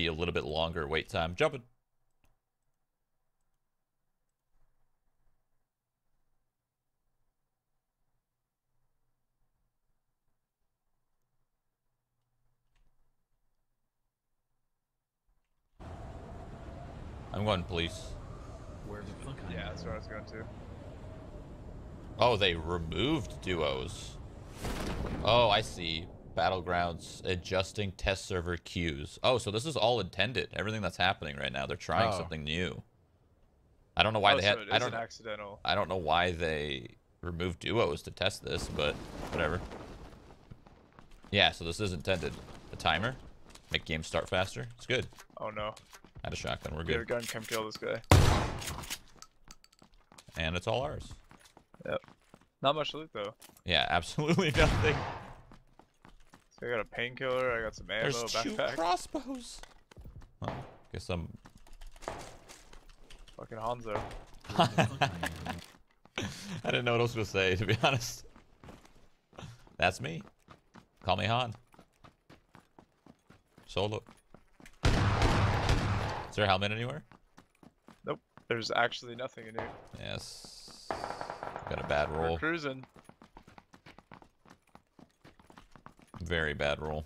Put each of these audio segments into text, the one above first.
be a little bit longer wait time. Jumping. I'm going police. Where the fuck Yeah, that's where I was going to. Oh, they removed duos. Oh, I see. Battlegrounds adjusting test server queues. Oh, so this is all intended. Everything that's happening right now, they're trying Oh. something new. I don't know why oh, they so had. it I don't. accidental. I don't know why they removed duos to test this, but whatever. Yeah, so this is intended. The timer, make games start faster. It's good. Oh no. Had a shotgun. We're good. Get a gun, come kill this guy. and it's all ours. Yep. Not much loot though. Yeah, absolutely nothing. So I got a painkiller, I got some ammo, There's two backpack. crossbows. Well, guess I'm Fucking Hanzo. Where the fuck I didn't know what I was gonna say, to be honest. That's me. Call me Han. Solo. Is there a helmet anywhere? Nope. There's actually nothing in here. Yes. Got a bad roll. We're roll. cruising. Very bad roll.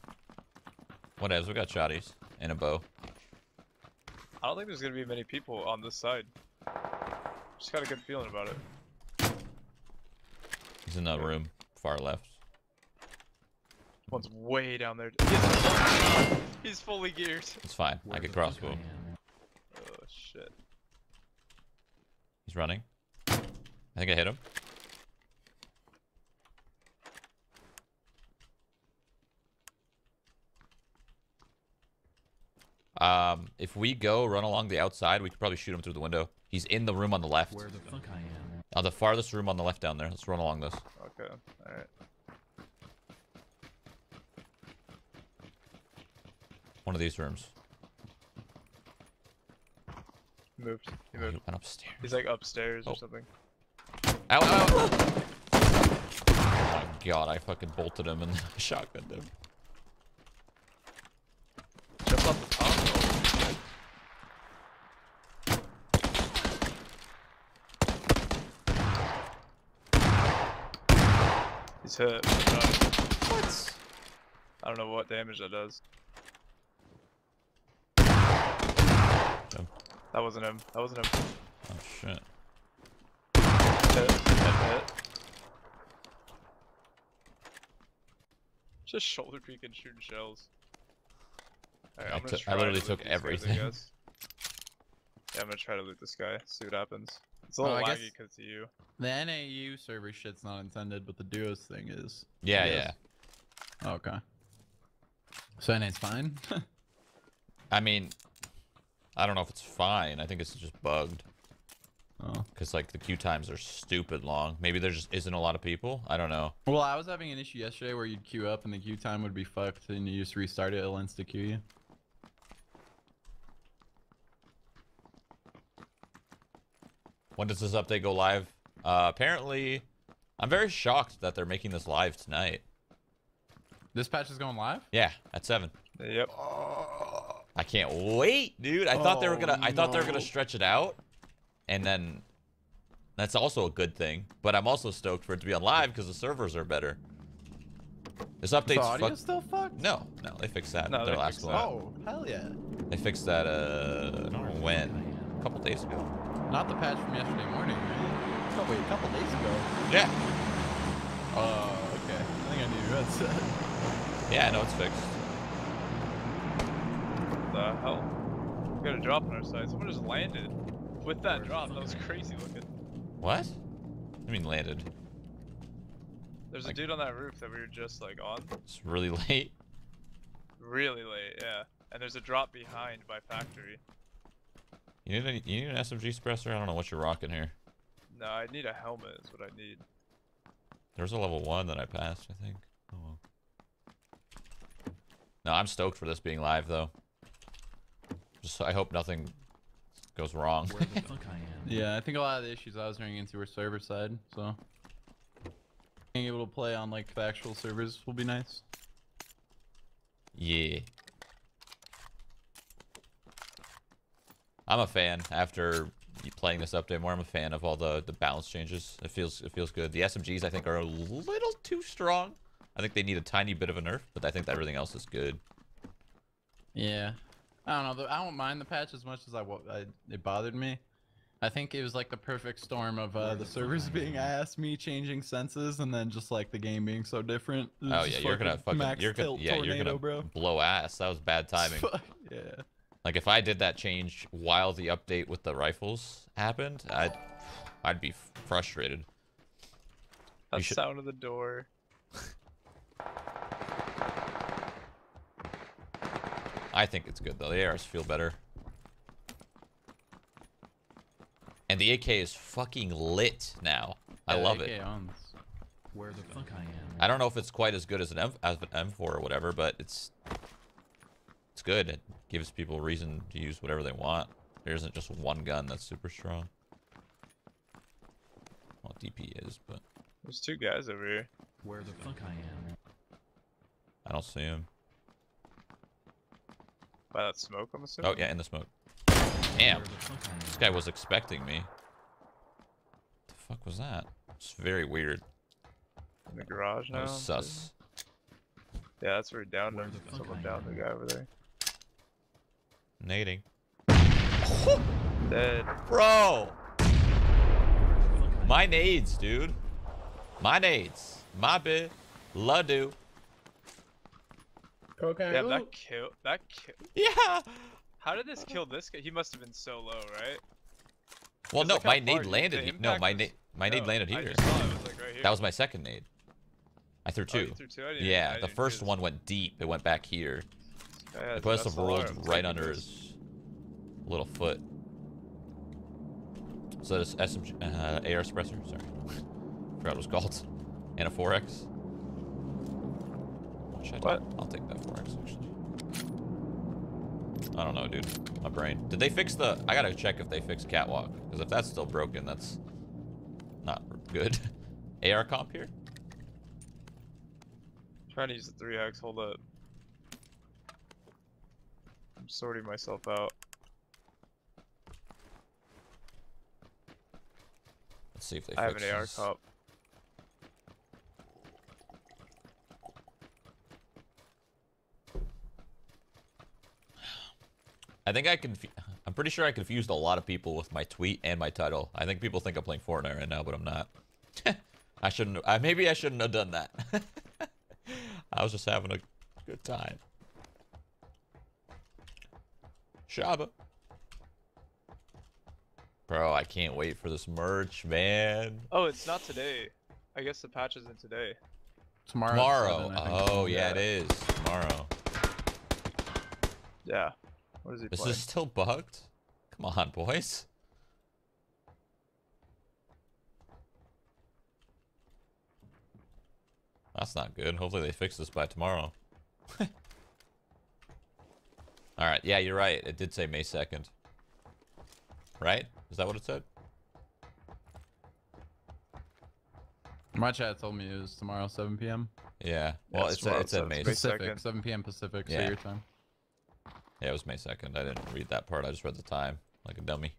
Whatevs, we got shotties and a bow. I don't think there's gonna be many people on this side. Just got a good feeling about it. He's in the room, far left. One's way down there. He's, he's fully geared. It's fine. I Where get the crossbow. Oh shit. He's running. I think I hit him. Um, if we go run along the outside, we could probably shoot him through the window. He's in the room on the left. Where the fuck I am? On the farthest room on the left down there. Let's run along this. Okay. Alright. One of these rooms. He moved. He Oh, he moved. went upstairs. He's like upstairs Oh. or something. Ow, ow, ow. Oh my god, I fucking bolted him and shotgunned him. Just off the top. He's hit. uh, What? I don't know what damage that does. Him. That wasn't him. That wasn't him. Oh shit. Hit. Hit. Hit. Just shoulder peeking, shooting shells. Alright, I I'm gonna took- I literally took these guys, I everything. Yeah, I'm gonna try to loot this guy. See what happens. It's a little Oh, I laggy because of you. The NAU server shit's not intended, but the duos thing is. Yeah, Yes. yeah. Okay. So NA's fine. I mean, I don't know if it's fine. I think it's just bugged. oh. Because, like, the queue times are stupid long. Maybe there just isn't a lot of people. I don't know. Well, I was having an issue yesterday where you'd queue up and the queue time would be fucked, and you just restart it, it'll insta queue you. When does this update go live? Uh, apparently, I'm very shocked that they're making this live tonight. This patch is going live? Yeah, at 7. Yep. I can't wait, dude. I thought they were Oh, gonna. I thought they were gonna stretch it out, and then that's also a good thing. But I'm also stoked for it to be on live because the servers are better. This The update's audio fuck. still fucked? No, no, they fixed that. No, their last fixed one. Oh, hell yeah. They fixed that. Uh, I don't know when. A couple days ago. Not the patch from yesterday morning, right? Oh, wait, a couple days ago. Yeah. Oh, okay. I think I knew that's it. Yeah, no, it's fixed. What the hell? We got a drop on our side. Someone just landed with that drop. That was crazy looking. What? I mean, landed. There's Like- a dude on that roof that we were just like on. It's really late. Really late, yeah. And there's a drop behind by factory. You need, a, you need an SMG suppressor? I don't know what you're rocking here. No, I need a helmet. Is what I need. There's a level one that I passed, I think. Oh well. No, I'm stoked for this being live though. Just I hope nothing goes wrong. Where the fuck I am? Yeah, I think a lot of the issues I was running into were server side, so being able to play on like the actual servers will be nice. yeah. I'm a fan after playing this update more. I'm a fan of all the the balance changes. It feels it feels good. The SMGs I think are a little too strong. I think they need a tiny bit of a nerf, but I think that everything else is good. Yeah. I don't know. I don't mind the patch as much as I, I it bothered me. I think it was like the perfect storm of uh, the servers being ass, me changing senses, and then just like the game being so different. Oh yeah, you're gonna fucking you're gonna yeah you're gonna bro. blow ass. That was bad timing. yeah. Like if I did that change while the update with the rifles happened, I'd I'd be frustrated. That should- sound of the door. I think it's good though. The ARs feel better. And the AK is fucking lit now. I Yeah, love AK it. ons. Where the fuck I am. I don't know if it's quite as good as an M as an M4 or whatever, but it's it's good. It gives people reason to use whatever they want. There isn't just one gun that's super strong. Well, DP is, but There's two guys over here. Where the fuck I am. I don't see him. By that smoke, I'm assuming. Oh yeah, in the smoke. Damn, Where the fuck I am. this guy was expecting me. What the fuck was that? It's very weird. In the garage That now. was sus. assuming? Yeah, that's where he downed Where him. the Someone I downed the guy over there. Nading. Dead. Bro! The fuck My nades, dude. My nades. My bit. Ladu. Cocaine. Yeah, that kill. That kill. Yeah! How did this kill this guy? He must have been so low, right? Well, no, look how my nade landed. the he- No, my nade. My nade landed here. just saw it. It was like right here. That was my second nade. I threw Oh, two. threw two? I didn't- I yeah, the first one went deep. It went back here. Guy has It must have SLR. rolled right under this. his little foot. So this SMG, uh, AR suppressor. Sorry, forgot what it was called. And a 4x. Should I take- What? I'll take that 4x actually. I don't know, dude. My brain. Did they fix the? I gotta check if they fixed catwalk because if that's still broken, that's not good. AR comp here. Trying to use the 3x. Hold up. I'm sorting myself out. Let's see if they. I have an AR this. cop. I think I confu- I'm pretty sure I confused a lot of people with my tweet and my title. I think people think I'm playing Fortnite right now, but I'm not. I shouldn't. I, maybe I shouldn't have done that. I was just having a good time. Shaba. Bro, I can't wait for this merch, man. Oh, it's not today. I guess the patch isn't today. Tomorrow. Tomorrow. seven, I think. Oh, yeah, Yeah. it is. Tomorrow. Yeah. What is he This playing? is still bugged? Come on, boys. That's not good. Hopefully they fix this by tomorrow. Alright, yeah, you're right. It did say May 2nd. Right? Is that what it said? My chat told me it was tomorrow, 7 p.m. Yeah. Yeah, Well, it's it said, it said it's May May 2nd. Pacific, 2nd. 7 p.m. Pacific, so Yeah. your time. Yeah, it was May 2nd. I didn't read that part. I just read the time like a dummy.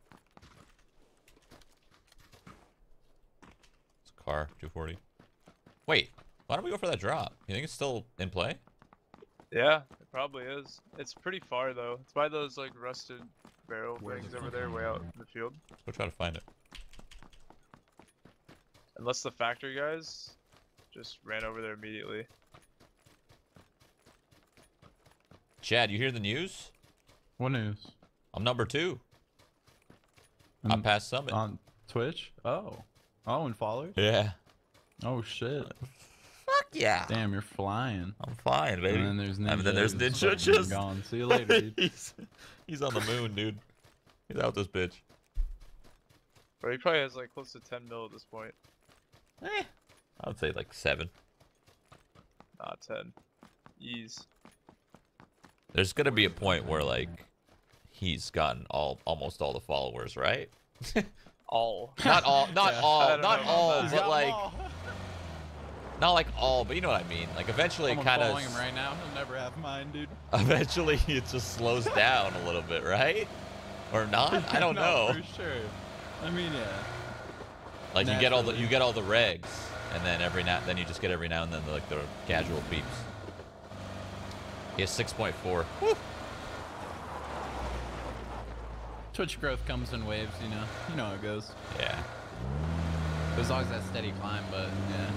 It's a car, 240. Wait, why don't we go for that drop? You think it's still in play? Yeah, it probably is. It's pretty far though. It's by those like rusted barrel Where things over there, way out in the field. Go try to find it. Unless the factory guys just ran over there immediately. Chad, you hear the news? What news? I'm number two. I'm On- past Summit. On Twitch? Oh. Oh, and followers? yeah. Oh, shit. Fuck yeah. Damn, you're flying. I'm flying, baby. And then there's Ninja. And then there's who's Ninja fucking just- gone. See you later, dude. he's, he's on the moon, dude. He's out this bitch. Bro, he probably has like close to 10 mil at this point. Eh, I would say like seven. Not 10. Ease. There's gonna be a point where like he's gotten all almost all the followers, right? All. Not all, not Yeah. All, don't know all, but like all. Not like all, but you know what I mean. Like eventually, it kind of, following him right now. He'll never have mine, dude. eventually it just slows down a little bit, right? or not? I don't No, know. For sure. I mean, yeah. Like you get all the you get all the regs, and then every now then you just get every now and then like the casual beeps. He has 6.4. Twitch growth comes in waves, you know. You know how it goes. Yeah. There's always that steady climb, but yeah.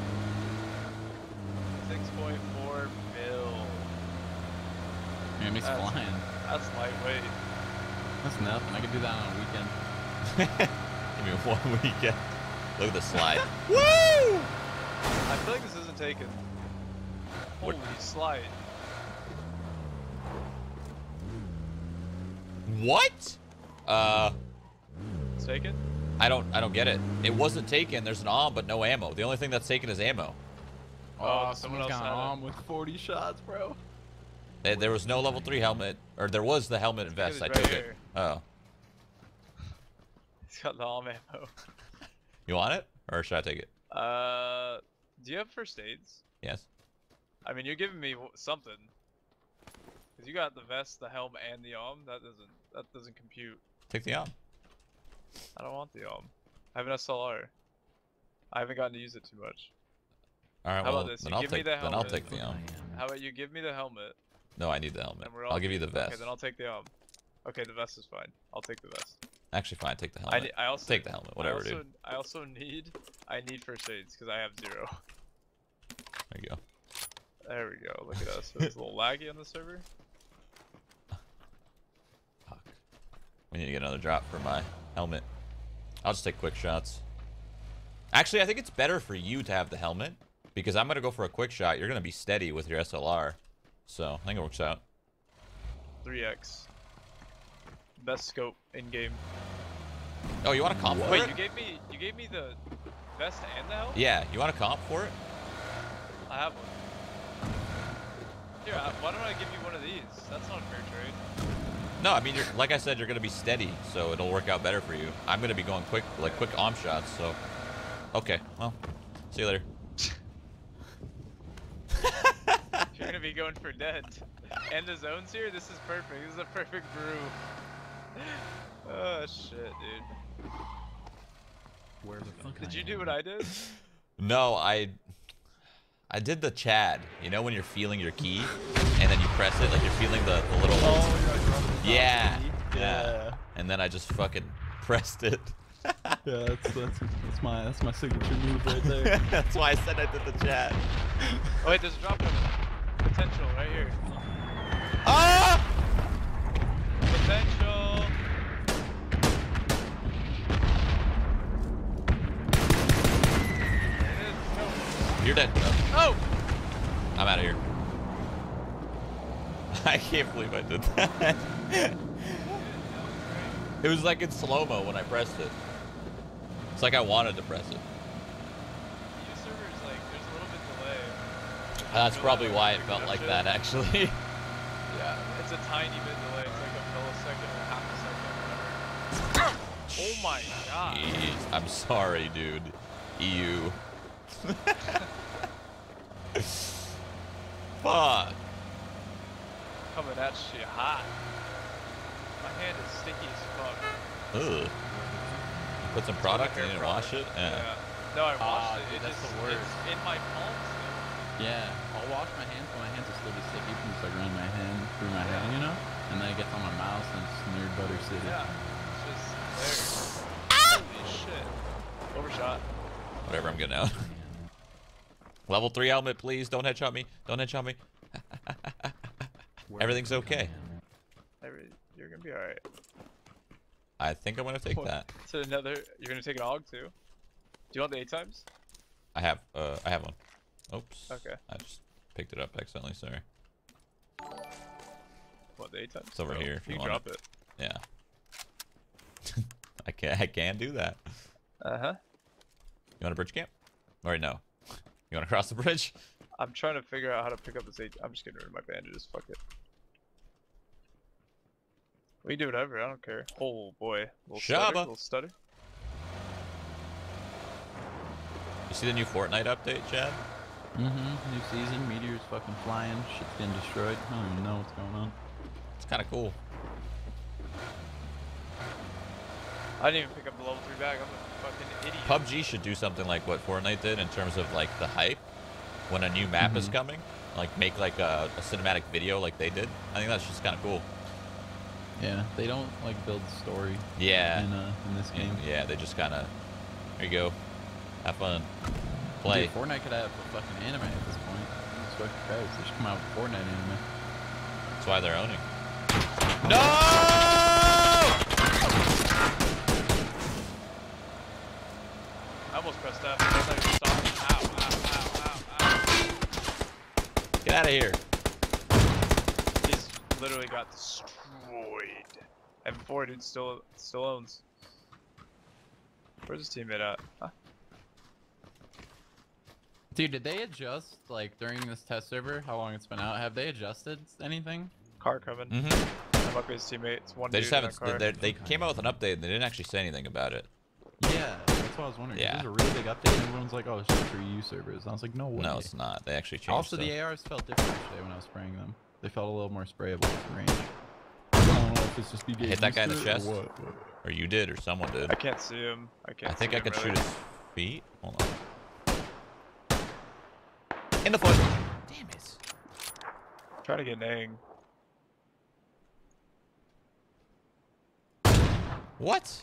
6.4 mil. Man, he's That's- flying. That's lightweight. That's nothing. I could do that on a weekend. Give me one weekend. Look at the slide. Woo! I feel like this isn't taken. What- slide. What? Uh, It's taken? I don't I don't get it. It wasn't taken. There's an arm, but no ammo. The only thing that's taken is ammo. Oh, Oh, someone someone's else got had on with 40 shots, bro. Eh, There was no level three helmet, or there was the helmet and vest. I was right took here. it. Oh, He's got the all ammo. you want it, or should I take it? Uh, do you have first aids? Yes. I mean, you're giving me something. Cause you got the vest, the helm, and the arm. That doesn't that doesn't compute. Take the arm. I don't want the arm. I have an SLR. I haven't gotten to use it too much. All right. How about well, this? then You I'll give me take the then I'll take the Fuck arm. How about you give me the helmet? No, I need the helmet. And we're all I'll give you the vest. Okay, then I'll take the arm. Okay, the vest is fine. I'll take the vest. Actually, fine. Take the helmet. ne- I also Take the helmet. Whatever, I also, dude. I also need I need first aids because I have zero. There you go. There we go. Look at us. It's a little laggy on the server. Fuck. We need to get another drop for my helmet. I'll just take quick shots. Actually, I think it's better for you to have the helmet because I'm gonna go for a quick shot. You're gonna be steady with your SLR, so I think it works out. 3x. Best scope in game. Oh, you want a comp for Wait, it? you gave me you gave me the vest and the helmet? Yeah, you want a comp for it? I have one. Here, I, why don't I give you one of these? That's not a fair trade. No, I mean, you're, like I said, you're gonna be steady, so it'll work out better for you. I'm gonna be going quick, like quick arm shots. So, okay, well, see you later. You're gonna be going for dead. And the zones here, this is perfect. This is a perfect brew. Oh shit, dude. Where the fuck Did I you am. do what I did? No, I, I did the Chad. You know when you're feeling your key, and then you press it, like you're feeling the, the little. Oh, Yeah, yeah. Yeah. And then I just fucking pressed it. Yeah, that's, that's, that's my that's my signature move right there. That's why I said I did the Chad. Oh wait, there's a drop coming. Potential right here. Ah! Potential. There it is. Go. You're dead. Oh! I'm out of here. I can't believe I did that. it was like in slow mo when I pressed it. It's like I wanted to press it. Your server's like, there's a little bit delay. That's probably why it felt like that, actually. Yeah, it's a tiny bit delay. It's like a millisecond or half a second, whatever. Oh my god. Jeez, I'm sorry, dude. EU. Fuck. Coming at you hot. My hand is sticky as fuck. Ugh. You put some product and product. wash it? Yeah. No, I washed Ah, it. dude, it that's just, the worst. It's in my palms still. Yeah, I'll wash my hands, but my hands will still be sticky from just like running my hand through my hand, you know? And then it gets on my mouth and it's nerd butter city. Yeah. It's just there. Holy shit. Overshot. Whatever, I'm getting out. Level 3 helmet, please. Don't headshot me. Don't headshot me. Everything's okay. am. Every, you're gonna be alright. I think I'm gonna take that. So another, you're gonna take an AUG too? Do you want the eight times? I have, uh, I have one. Oops. Okay. I just picked it up accidentally, sorry. What, the times? It's over Oh, here if You you drop it. Yeah. I can I can do that. Uh-huh. You want a bridge camp? Or no. You want to cross the bridge? I'm trying to figure out how to pick up this. I'm just getting rid of my bandages. Fuck it. We do whatever. I don't care. Oh boy. Little stutter. Shabba. Little stutter. You see the new Fortnite update, Chad? Mm-hmm. New season, meteors fucking flying, shit's getting destroyed. I don't even know what's going on. It's kind of cool. I didn't even pick up the level three bag. I'm a fucking idiot. PUBG should do something like what Fortnite did in terms of like the hype when a new map is Mhm. coming. Like make like a, a cinematic video like they did. I think that's just kind of cool. Yeah, they don't like build story Yeah. in uh in this game. yeah, they just kind of. There you go. Have fun. Play. Dude, Fortnite could have a fucking anime at this point. Jesus fucking Christ, they should come out with Fortnite anime. That's why they're owning. No! I almost pressed F. I thought you were stopping. Ow, ow, ow, ow, Get out of here. ow. He's literally got destroyed. And four dude still still owns. Where's his teammate at? Huh? Dude, did they adjust like during this test server? How long it's been out? Have they adjusted anything? Car coming. hmm I'm up with his teammates. One They just dude in haven't. a car. They, they came out with an update. and They didn't actually say anything about it. Yeah, that's what I was wondering. Yeah. This is a really big update, and everyone's like, "Oh, it's just for EU servers." And I was like, "No way." No, it's not. They actually changed. Also, stuff. the ARs felt different today when I was spraying them. They felt a little more sprayable in range. I don't know if it's just be getting hit that guy in the it or chest? what, or you did, or someone did. I can't see him. I can't. I think I him could really. shoot his feet. Hold on. In the foot. Damn it. Try to get Nang. What?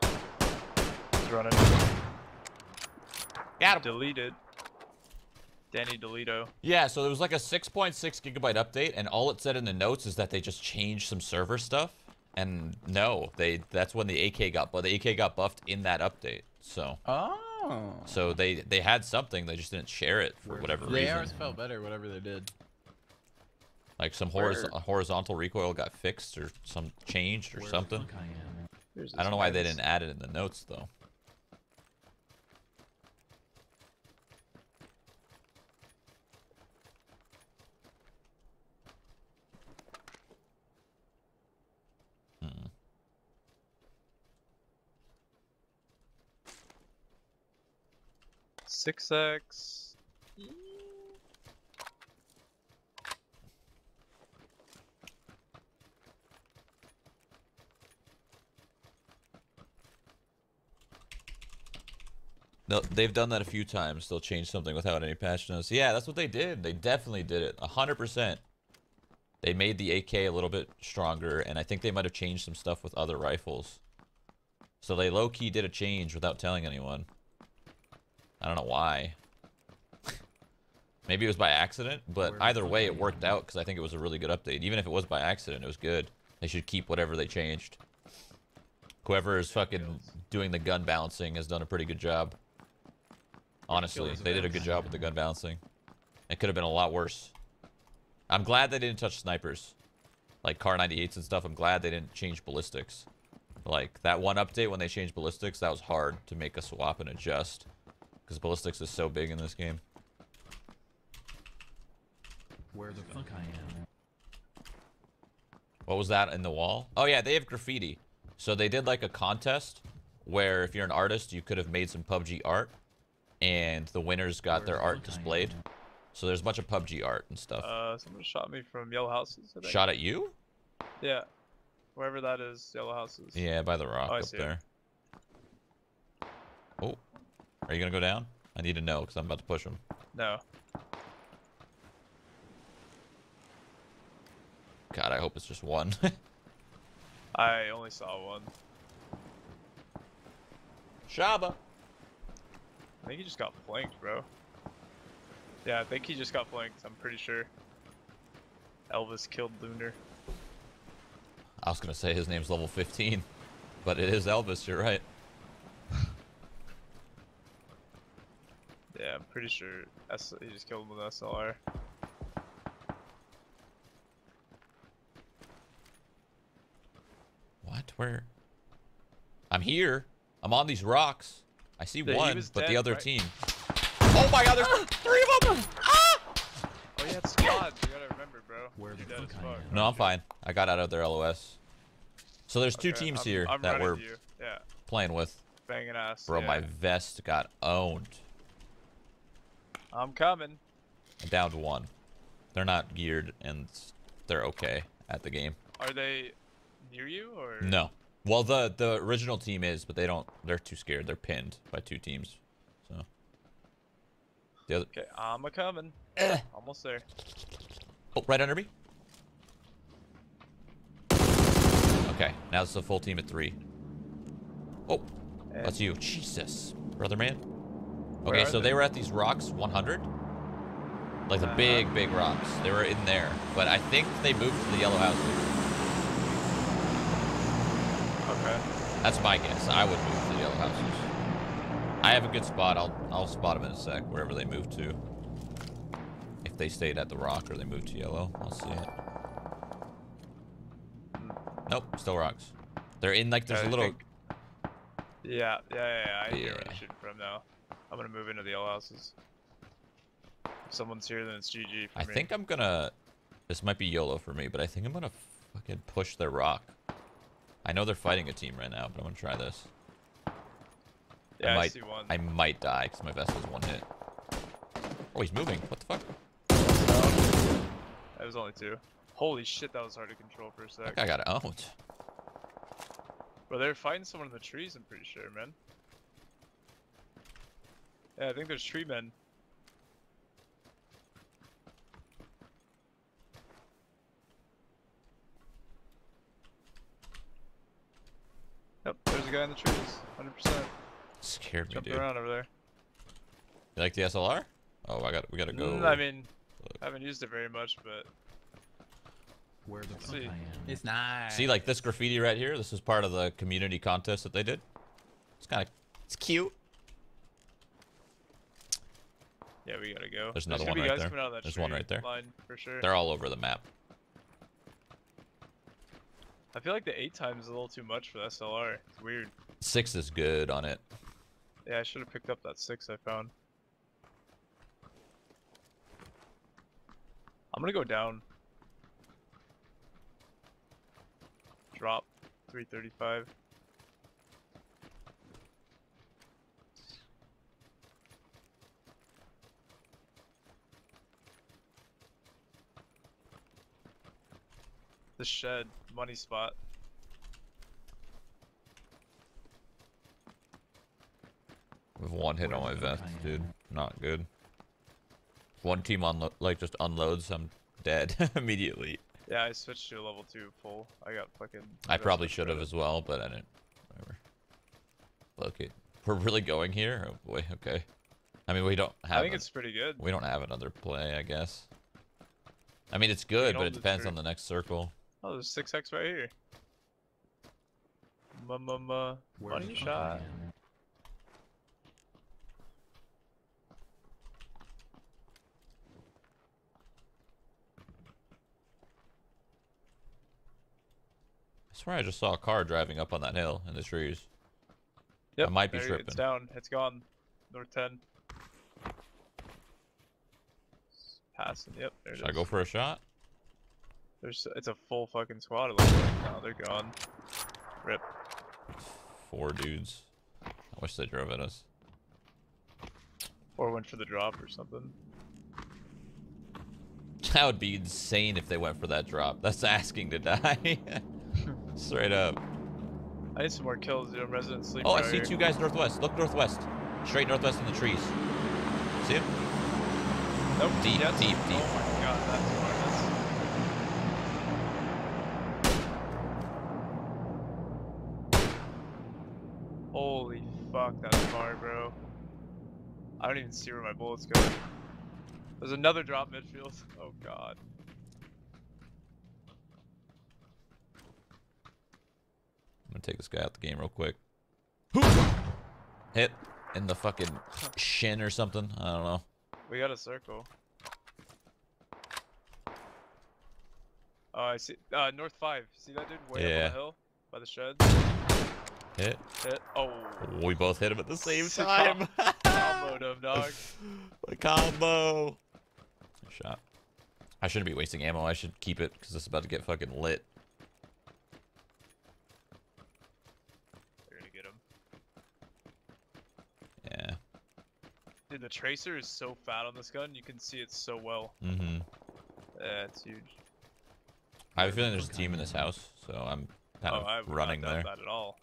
He's running. Got him. Deleted. Danny Delito. Yeah, so there was like a 6.6 gigabyte update, and all it said in the notes is that they just changed some server stuff. And no, they that's when the AK got but the AK got buffed in that update. So Oh. So they they had something, they just didn't share it for whatever the reason. ARs felt better, whatever they did. Like some Where- horiz- horizontal recoil got fixed or some changed or Where something. I I don't know why they didn't add it in the notes though. 6x. No, they've done that a few times. They'll change something without any patch notes. Yeah, that's what they did. They definitely did it. 100%. They made the AK a little bit stronger, and I think they might have changed some stuff with other rifles. So they low-key did a change without telling anyone. I don't know why. Maybe it was by accident, but either way, it worked out because I think it was a really good update. Even if it was by accident, it was good. They should keep whatever they changed. Whoever is fucking doing the gun balancing has done a pretty good job. Honestly, they did a good job with the gun balancing. It could have been a lot worse. I'm glad they didn't touch snipers. Like Kar98s and stuff, I'm glad they didn't change ballistics. Like, that one update when they changed ballistics, that was hard to make a swap and adjust. Because ballistics is so big in this game. Where the fuck I am. What was that in the wall? Oh yeah, they have graffiti. So they did like a contest where if you're an artist, you could have made some PUBG art, and the winners got Where their the art displayed. So there's a bunch of PUBG art and stuff. Uh, someone shot me from Yellow Houses. I think. Shot at you? Yeah. Wherever that is, Yellow Houses. Yeah, by the rock Oh, up see it. there. Oh, are you gonna go down? I need to know because I'm about to push him. No. God, I hope it's just one. I only saw one. Shaba. I think he just got flanked, bro. Yeah, I think he just got flanked. I'm pretty sure. Elvis killed Lunar. I was gonna say his name's level 15, but it is Elvis. You're right. I'm pretty sure S he just killed him with an SLR. What? Where? I'm here. I'm on these rocks. I see Yeah, one, was but the other right? team. Oh my god, there's three of them! Ah! Oh yeah, it's squads. You gotta remember, bro. Where You're the dead fuck as fuck. No, I'm fine. I got out of their LOS. So there's two teams I'm- here I'm that we're. Yeah, playing with. banging ass. Bro, yeah. my vest got owned. I'm coming. I downed one. They're not geared and they're okay at the game. Are they near you or? No. Well, the the original team is, but they don't. They're too scared. They're pinned by two teams. So the other. Okay, I'm a coming. Eh. Almost there. Oh, right under me. Okay, now it's a full team at three. Oh, And that's you. Jesus, brother man. Where Okay, so they they? were at these rocks 100. Like the Uh-huh. big, big rocks. They were in there. But I think they moved to the yellow houses. Okay. That's my guess. I would move to the yellow houses. I have a good spot. I'll I'll spot them in a sec, wherever they move to. If they stayed at the rock or they moved to yellow, I'll see it. Nope, still rocks. They're in like there's a little. think- Yeah, yeah, yeah, yeah. I where Yeah. they're shooting from now. I'm gonna move into the yellow houses. If someone's here, then it's GG for I me. think I'm gonna. This might be YOLO for me, but I think I'm gonna fucking push their rock. I know they're fighting a team right now, but I'm gonna try this. Yeah, I, might- one. I might die because my vest is one hit. Oh, he's moving. What the fuck? That was only two. Holy shit, that was hard to control for a sec. guy got owned. Bro, they're fighting someone in the trees, I'm pretty sure, man. Yeah, I think there's tree men. Yep, there's a guy in the trees. 100%. Scared me, Jumping dude. around over there. You like the SLR? Oh, I got. We gotta go. Mm, I mean, Look. I haven't used it very much, but Where the fuck see. I am. It's nice. See, like this graffiti right here. This is part of the community contest that they did. It's kind of. It's cute. Yeah, we gotta go. There's another gonna one right there. coming out of that There's one right there. Line for sure. They're all over the map. I feel like the eight times is a little too much for the SLR. It's weird. Six is good on it. Yeah, I should have picked up that six I found. I'm gonna go down. Drop 335. The shed, money spot. With one hit Where on my vest, I am. dude. Not good. One team unlo- like just unloads, I'm dead immediately. Yeah, I switched to a level two full. I got fucking. I probably should have as well, but I didn't. Whatever. Okay, we're really going here. Oh boy. Okay. I mean, we don't have. I think a- it's pretty good. We don't have another play, I guess. I mean, it's good, but it depends tree. on the next circle. Oh, there's six X right here. Ma ma ma. Money shot. am. I swear I just saw a car driving up on that hill in the trees. Yep. It might be there, tripping. It's down. It's gone. North ten. Passing. Yep. There it Should I go for a shot? There's. It's a full fucking squad. It looks like. No, they're gone. Rip. Four dudes. I wish they drove at us. Or went for the drop or something. That would be insane if they went for that drop. That's asking to die. Straight up. I need some more kills, dude. I'm resident sleep. Oh, I see here. two guys northwest. Look northwest. Straight northwest in the trees. See him? Nope. Deep, yes. deep, deep. Oh my god, that's hard. Holy fuck, that's far, bro. I don't even see where my bullets go. There's another drop midfield. Oh god. I'm gonna take this guy out the game real quick. Hit in the fucking shin or something. I don't know. We got a circle. Oh, I see. Uh, North 5. See that dude way up on the hill? By the shed? Hit. Hit. Oh. We both hit him at the same time. Comboed him, dog. The combo. Shot. I shouldn't be wasting ammo. I should keep it because it's about to get fucking lit. They're gonna get him. Yeah. Dude, the tracer is so fat on this gun. You can see it so well. Mm-hmm. Yeah, it's huge. I have a feeling there's a team in this house, so I'm kind oh, of not running doubt there. That at all.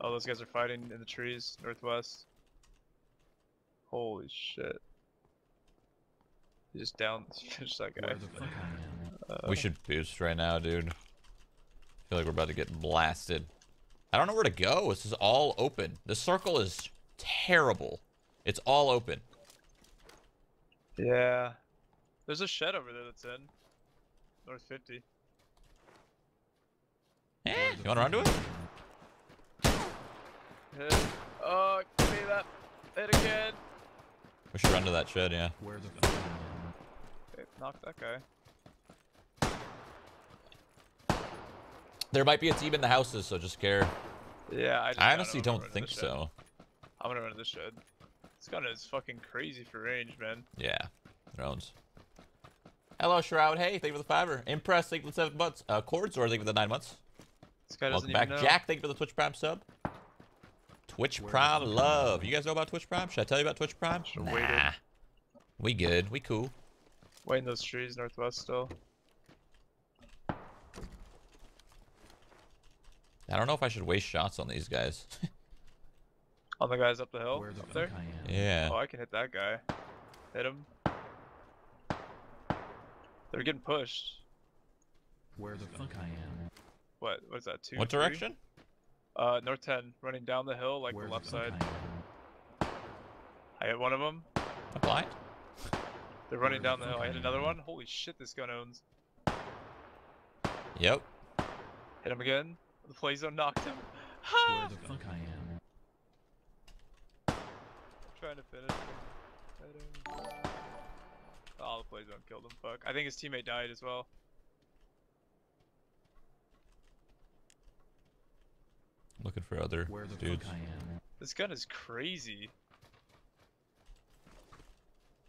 Oh, those guys are fighting in the trees northwest. Holy shit! He just down finished that guy. Where the fuck I am. Uh, We should boost right now, dude. I feel like we're about to get blasted. I don't know where to go. This is all open. This circle is terrible. It's all open. Yeah. There's a shed over there that's in. North 50. Eh, you want to run to it? Hit. Oh, give me that. Hit again. We should run to that shed, yeah. Where the fuck I am. Okay, knock that guy. There might be a team in the houses, so just care. Yeah, I just I honestly him. I'm don't think to the shed. so. I'm gonna run to the shed. This gun is fucking crazy for range, man. Yeah, drones. Hello, Shroud. Hey, thank you for the fiver. Impress, thank you for the seven months. Uh, Cords, or thank you for the nine months. This guy doesn't Welcome back, even know. Jack. Thank you for the Twitch Prime sub. Twitch Prime fuck am I? love. You guys know about Twitch Prime? Should I tell you about Twitch Prime? Should've. Nah. We good. We cool. Way in those trees northwest still. I don't know if I should waste shots on these guys. On the guys up the hill. Where the up there. Yeah. Oh, I can hit that guy. Hit him. They're getting pushed. Where the fuck I am. What? What is that? Two. what three? direction? Uh, north 10, running down the hill, like Where the left side. I am. I hit one of them. I'm blind. They're running the down the hill. fuck I I hit another one. Holy shit, this gun owns. Yep. Hit him again. The play zone knocked him. Where the fuck I am. Trying to finish him. Hit him. Oh, the play zone killed him. Fuck. I think his teammate died as well. Looking for other Where the dudes. fuck I am. This gun is crazy.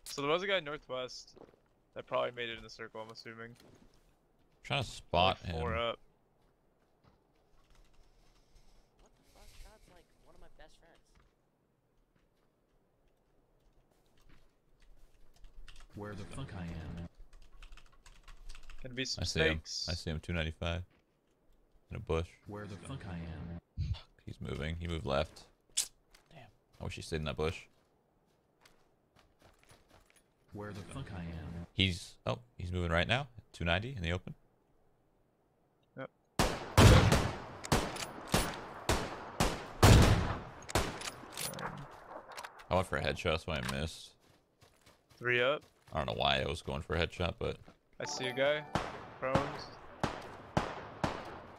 So there was a guy northwest that probably made it in the circle, I'm assuming. trying to spot Like him. Four up. What the fuck? Shroud's like one of my best friends. Where the fuck I am. Gonna be some I see him. I see him. 295. In a bush. Where the fuck I am. He's moving. He moved left. Damn. I wish he stayed in that bush. Where the fuck I am. He's oh, he's moving right now. 290 in the open. Yep. I went for a headshot, so I missed. Three up. I don't know why I was going for a headshot, but I see a guy. Prone.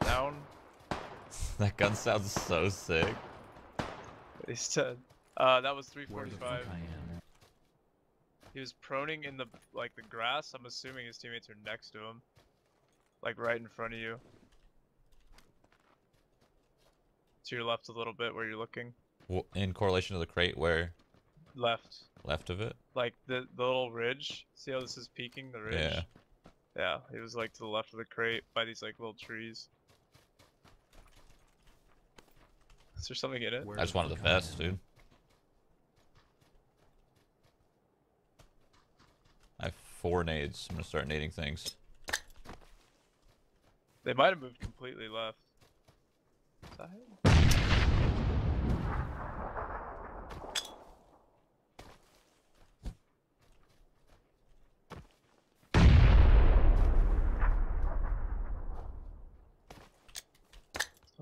Down. that gun sounds so sick. He's dead. Uh, that was Where the fuck 345. I am. He was proning in the like the grass. I'm assuming his teammates are next to him, like right in front of you. To your left a little bit where you're looking. W- In correlation to the crate, where Left, left of it. like the the little ridge. See how this is peaking the ridge? Yeah. Yeah, he was like to the left of the crate by these like little trees. Is there something in it? Where I just the wanted the fuck vest, dude. I have four nades. I'm gonna start nading things. They might have moved completely left. Is that him?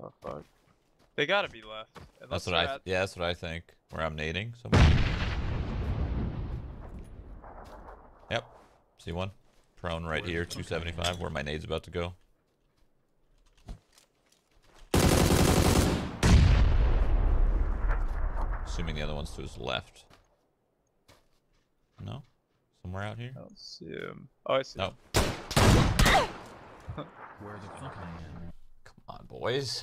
Oh fuck. They gotta be left. That's what I. at- yeah, that's what I think. Where I'm nading somewhere. Yep. See one. Prone right here, fuck I am. 275, where my nade's about to go. Assuming the other one's to his left. No? Somewhere out here? I don't see him. Oh, I see Oh. him. Where the fuck I am. Come on, boys.